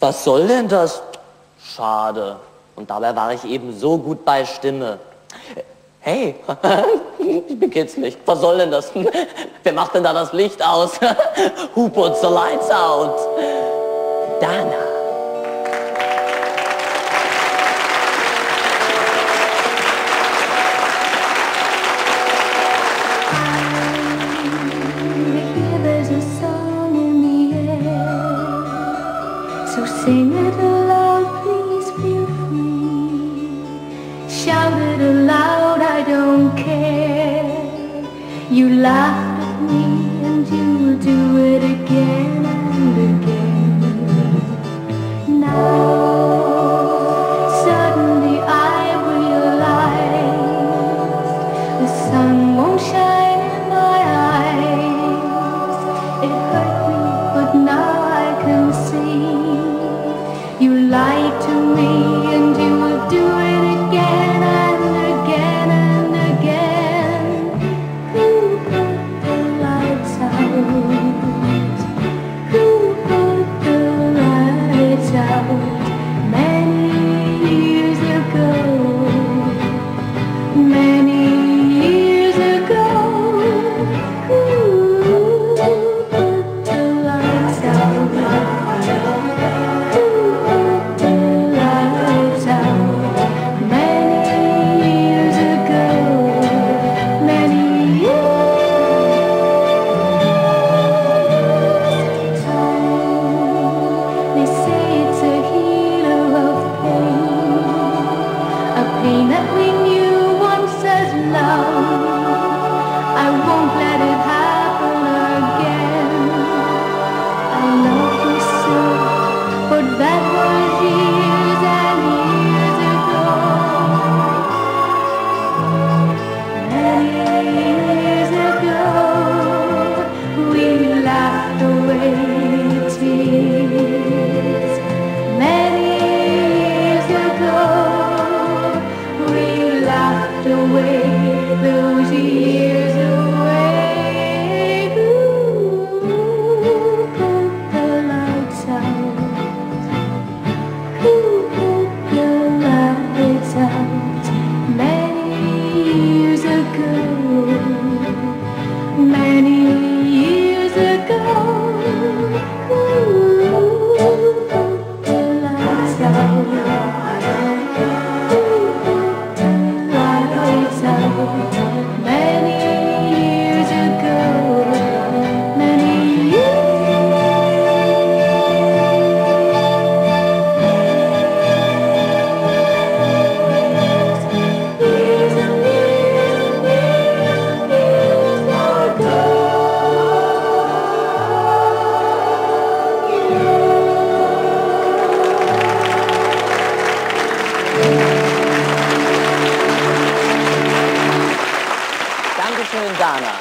Was soll denn das? Schade. Und dabei war ich eben so gut bei Stimme. Hey, ich bin kitzlig. Was soll denn das? Wer macht denn da das Licht aus? Who puts the lights out? Dana. Sing it aloud, please feel free. Shout it aloud, I don't care. You laughed at me and you will do it again. you lied to me. the way those years. Lord. And Dana.